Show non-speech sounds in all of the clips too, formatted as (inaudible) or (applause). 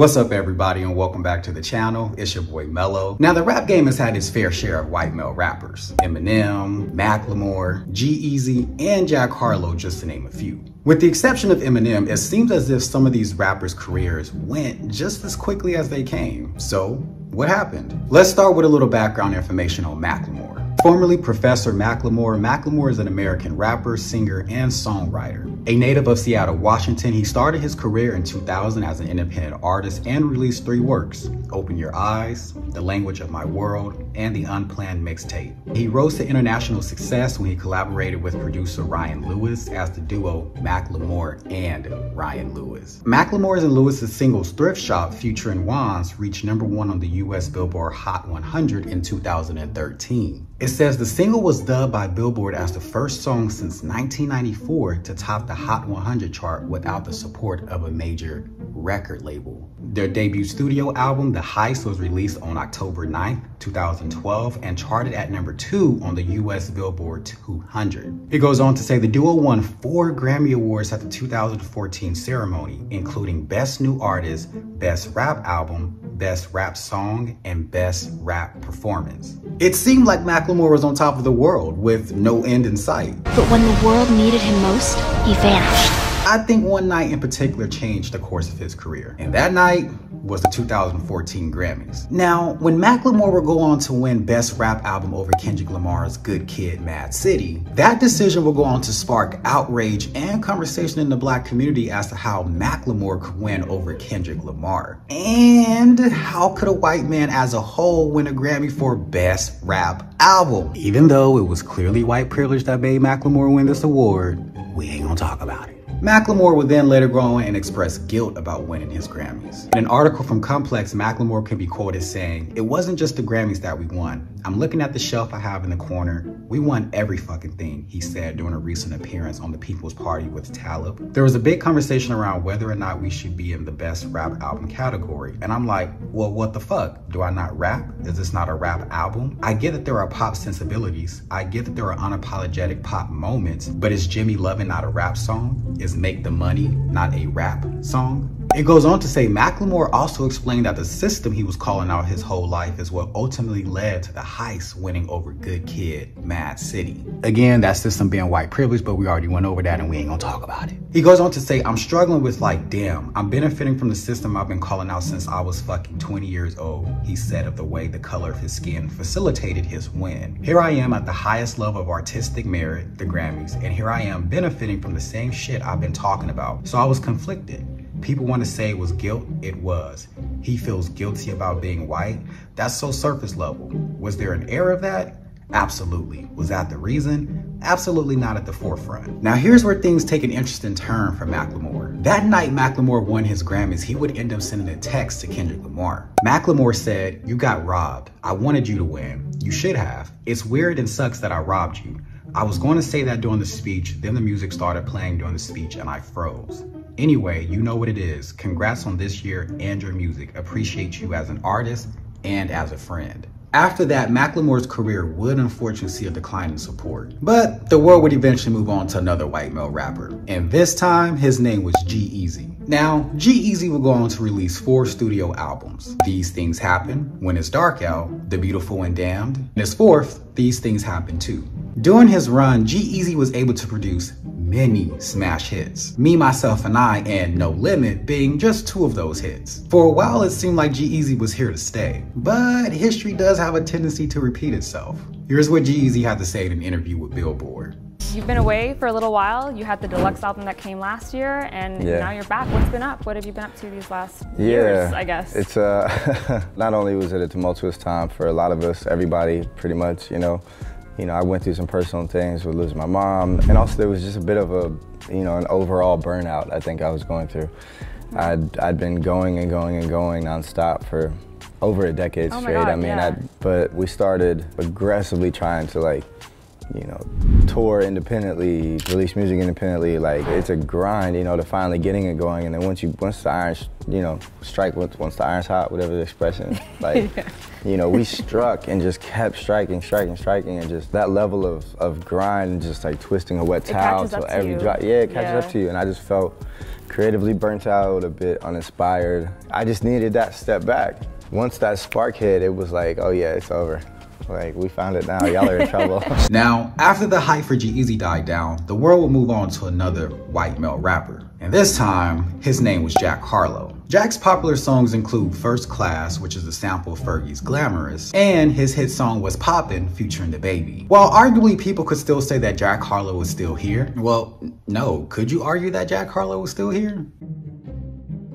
What's up everybody and welcome back to the channel. It's your boy Mello. Now the rap game has had its fair share of white male rappers. Eminem, Macklemore, G-Eazy, and Jack Harlow just to name a few. With the exception of Eminem, it seems as if some of these rappers' careers went just as quickly as they came. So, what happened? Let's start with a little background information on Macklemore. Formerly Professor Macklemore, Macklemore is an American rapper, singer, and songwriter. A native of Seattle, Washington, he started his career in 2000 as an independent artist and released three works, Open Your Eyes, The Language of My World, and The Unplanned Mixtape. He rose to international success when he collaborated with producer Ryan Lewis as the duo Macklemore and Ryan Lewis. Macklemore's and Lewis's singles Thrift Shop featuring Wanz reached number one on the US Billboard Hot 100 in 2013. It says the single was dubbed by Billboard as the first song since 1994 to top the Hot 100 chart without the support of a major record label. Their debut studio album, The Heist, was released on October 9, 2012, and charted at number two on the US Billboard 200. It goes on to say the duo won four Grammy Awards at the 2014 ceremony, including Best New Artist, Best Rap Album, Best Rap Song, and Best Rap Performance. It seemed like Macklemore was on top of the world with no end in sight. But when the world needed him most, he vanished. I think one night in particular changed the course of his career. And that night was the 2014 Grammys. Now, when Macklemore would go on to win Best Rap Album over Kendrick Lamar's Good Kid, Mad City, that decision will go on to spark outrage and conversation in the black community as to how Macklemore could win over Kendrick Lamar. And how could a white man as a whole win a Grammy for Best Rap Album? Even though it was clearly white privilege that made Macklemore win this award, we ain't gonna talk about it. Macklemore would then later go on and express guilt about winning his Grammys. In an article from Complex, Macklemore can be quoted saying, It wasn't just the Grammys that we won. I'm looking at the shelf I have in the corner. We won every fucking thing, he said during a recent appearance on the People's Party with Talib. There was a big conversation around whether or not we should be in the best rap album category. And I'm like, well, what the fuck? Do I not rap? Is this not a rap album? I get that there are pop sensibilities. I get that there are unapologetic pop moments, but is Jimmy Lovin' not a rap song? Is is Make the Money not a rap song? It goes on to say Macklemore also explained that the system he was calling out his whole life is what ultimately led to the heist winning over Good Kid, Mad City. Again, that system being white privilege, but we already went over that and we ain't gonna talk about it. He goes on to say, I'm struggling with like, damn, I'm benefiting from the system I've been calling out since I was fucking 20 years old, he said of the way the color of his skin facilitated his win. Here I am at the highest level of artistic merit, the Grammys, and here I am benefiting from the same shit I've been talking about. So I was conflicted. People want to say it was guilt. It was. He feels guilty about being white. That's so surface level. Was there an air of that? Absolutely. Was that the reason? Absolutely not at the forefront. Now here's where things take an interesting turn for Macklemore. That night Macklemore won his Grammys, he would end up sending a text to Kendrick Lamar. Macklemore said, you got robbed. I wanted you to win. You should have. It's weird and sucks that I robbed you. I was going to say that during the speech, then the music started playing during the speech and I froze. Anyway, you know what it is. Congrats on this year and your music. Appreciate you as an artist and as a friend. After that, Macklemore's career would unfortunately see a decline in support. But the world would eventually move on to another white male rapper. And this time, his name was G-Eazy. Now, G-Eazy would go on to release four studio albums. These Things Happen, When It's Dark Out, The Beautiful and Damned, and his fourth, These Things Happen Too. During his run, G-Eazy was able to produce many smash hits. Me, Myself, and I and No Limit being just two of those hits. For a while, it seemed like G-Eazy was here to stay, but history does have a tendency to repeat itself. Here's what G-Eazy had to say in an interview with Billboard. You've been away for a little while. You had the deluxe album that came last year, and yeah. now you're back. What's been up? What have you been up to these last yeah, years, I guess? It's uh, (laughs) not only was it a tumultuous time for a lot of us, everybody pretty much, you know, you know, I went through some personal things with losing my mom, and also there was just a bit of a, you know, an overall burnout I think I was going through. I'd, I'd been going and going and going nonstop for over a decade oh straight. God, I mean, yeah. I, but we started aggressively trying to like you know, tour independently, release music independently. Like it's a grind, you know, to finally getting it going. And then once you, once the iron, you know, strike, once, once the iron's hot, whatever the expression, (laughs) like, yeah. you know, we struck and just kept striking, striking, striking, and just that level of, of grind and just like twisting a wet towel so every drop, yeah, it catches yeah. up to you. And I just felt creatively burnt out, a bit uninspired. I just needed that step back. Once that spark hit, it was like, oh yeah, it's over. Like, we found it now, y'all are in trouble. (laughs) (laughs) now, after the hype for G-Eazy died down, the world would move on to another white male rapper. And this time, his name was Jack Harlow. Jack's popular songs include First Class, which is a sample of Fergie's Glamorous, and his hit song was Poppin' featuring DaBaby. While arguably people could still say that Jack Harlow was still here, well, no, could you argue that Jack Harlow was still here?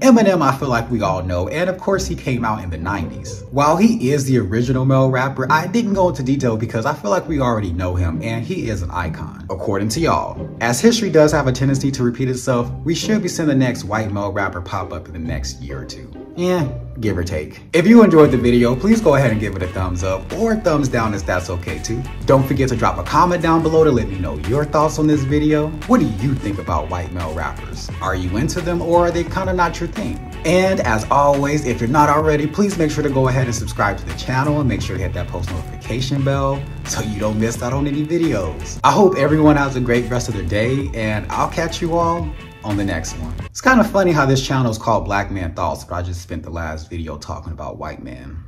Eminem, I feel like we all know, and of course he came out in the 90s. While he is the original male rapper, I didn't go into detail because I feel like we already know him and he is an icon, according to y'all. As history does have a tendency to repeat itself, we should be seeing the next white male rapper pop up in the next year or two. Yeah, give or take. If you enjoyed the video, please go ahead and give it a thumbs up or thumbs down if that's okay too. Don't forget to drop a comment down below to let me know your thoughts on this video. What do you think about white male rappers? Are you into them or are they kind of not your thing? And as always, if you're not already, please make sure to go ahead and subscribe to the channel and make sure to hit that post notification bell so you don't miss out on any videos. I hope everyone has a great rest of their day and I'll catch you all on the next one. It's kind of funny how this channel is called Black Man Thoughts, but I just spent the last video talking about white men.